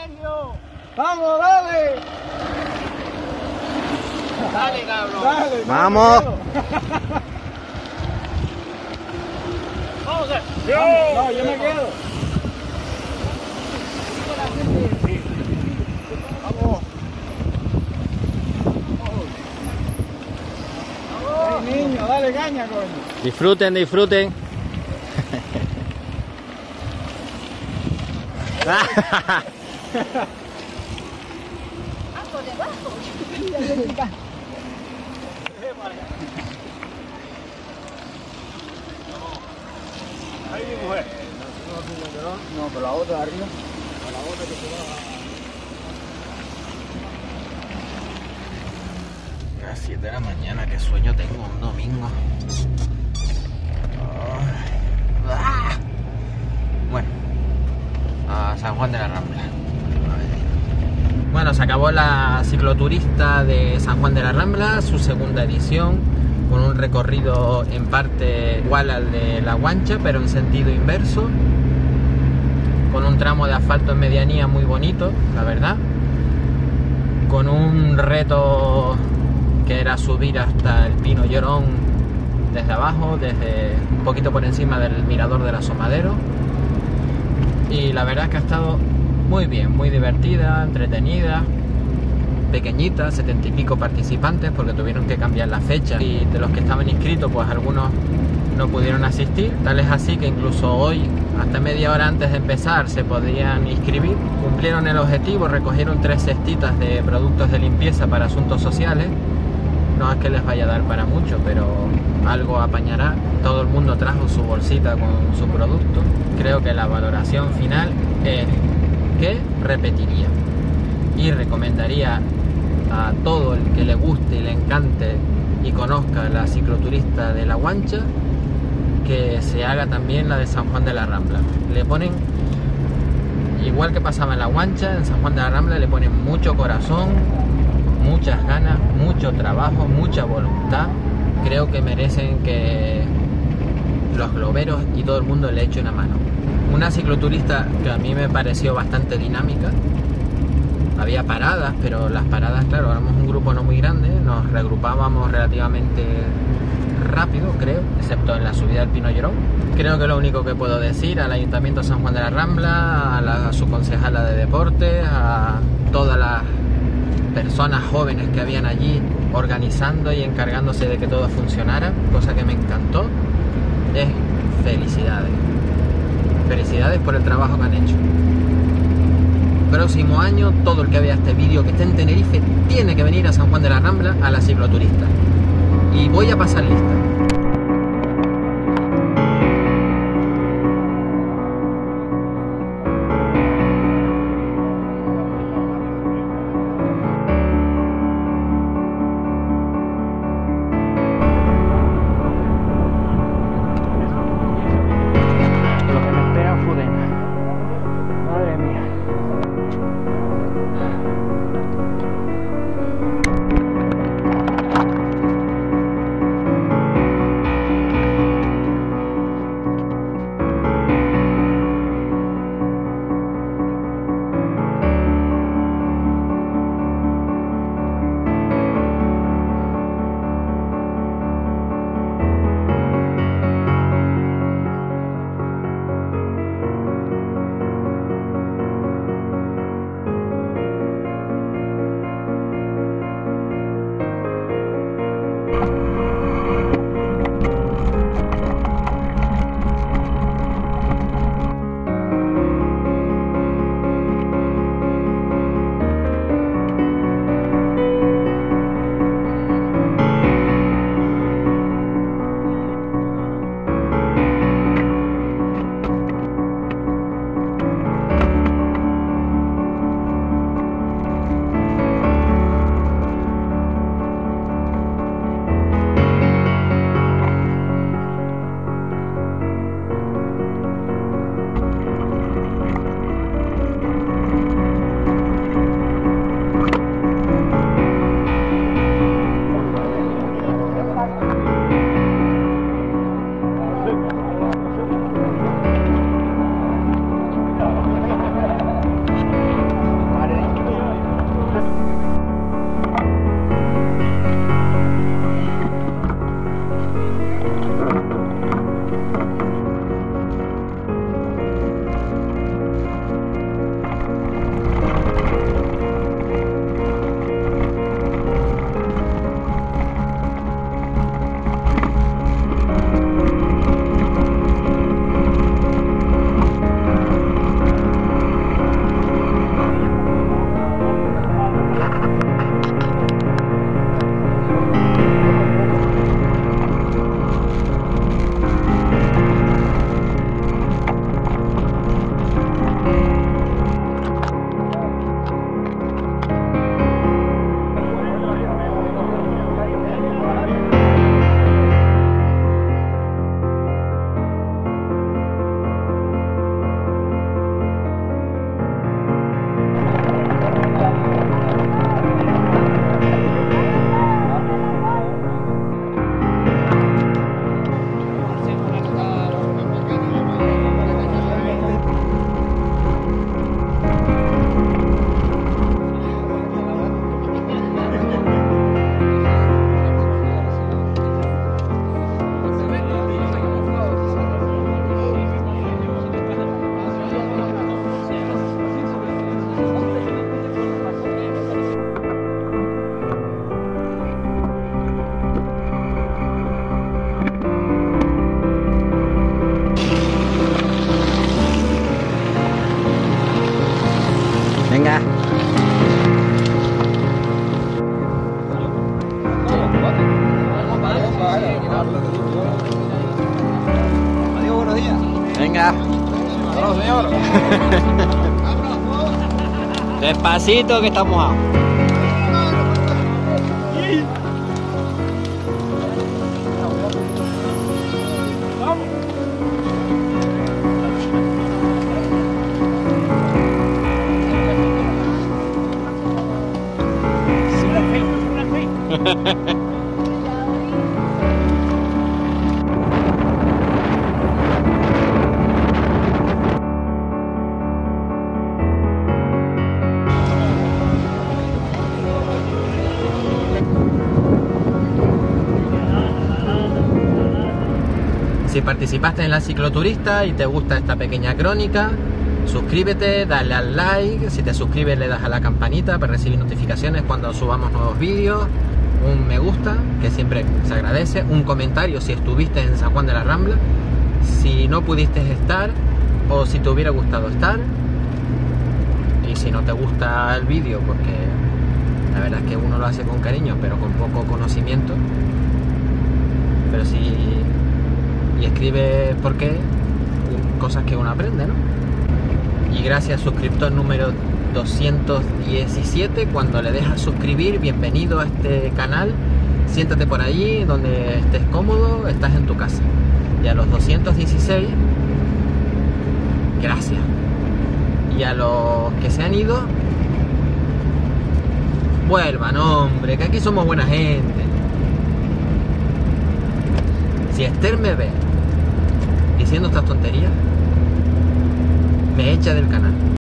Sergio. ¡Vamos, dale! Dale, cabrón. ¡Dale! Vamos. Vamos, me quedo. no, yo me quedo. Vamos. Ay, niño, dale caña, coño. Disfruten, disfruten. Ahí mi mujer. No, pero la otra arriba. Las 7 de la mañana, qué sueño tengo un domingo. Ah. Bueno, a San Juan de la Rambla. Bueno, se acabó la cicloturista de San Juan de la Rambla, su segunda edición, con un recorrido en parte igual al de La Guancha, pero en sentido inverso, con un tramo de asfalto en medianía muy bonito, la verdad, con un reto que era subir hasta el Pino Llorón desde abajo, desde un poquito por encima del mirador del asomadero. Y la verdad es que ha estado muy bien, muy divertida, entretenida, pequeñita, setenta y pico participantes porque tuvieron que cambiar la fecha. Y de los que estaban inscritos pues algunos no pudieron asistir, tal es así que incluso hoy, hasta media hora antes de empezar, se podían inscribir, cumplieron el objetivo, recogieron tres cestitas de productos de limpieza para asuntos sociales, no es que les vaya a dar para mucho, pero algo apañará, todo el mundo trajo su bolsita con su producto, creo que la valoración final es repetiría y recomendaría a todo el que le guste y le encante y conozca la cicloturista de La Guancha que se haga también la de San Juan de la Rambla. Le ponen, igual que pasaba en La Guancha, en San Juan de la Rambla le ponen mucho corazón, muchas ganas, mucho trabajo, mucha voluntad. Creo que merecen que los globeros y todo el mundo le eche una mano. Una cicloturista que a mí me pareció bastante dinámica, había paradas, pero las paradas, claro, éramos un grupo no muy grande, nos regrupábamos relativamente rápido, creo, excepto en la subida del Pino Llorón. Creo que lo único que puedo decir al Ayuntamiento de San Juan de la Rambla, a, la, a su concejala de deportes, a todas las personas jóvenes que habían allí organizando y encargándose de que todo funcionara, cosa que me encantó, es felicidades. Felicidades por el trabajo que han hecho próximo año todo el que vea este vídeo que esté en Tenerife tiene que venir a San Juan de la Rambla a la cicloturista. Y voy a pasar lista. Adiós, buenos días. Venga. Hola, señor. Despacito que estamos. Si participaste en la cicloturista y te gusta esta pequeña crónica, suscríbete, dale al like, si te suscribes le das a la campanita para recibir notificaciones cuando subamos nuevos vídeos, un me gusta, que siempre se agradece, un comentario si estuviste en San Juan de la Rambla, si no pudiste estar o si te hubiera gustado estar, y si no te gusta el vídeo porque la verdad es que uno lo hace con cariño pero con poco conocimiento, pero si y escribe por qué, cosas que uno aprende, ¿no? Y gracias suscriptor número 217, cuando le dejas suscribir, bienvenido a este canal, siéntate por allí donde estés cómodo, estás en tu casa. Y a los 216, gracias. Y a los que se han ido, vuelvan, hombre, que aquí somos buena gente. Si Esther me ve diciendo estas tonterías, me echa del canal.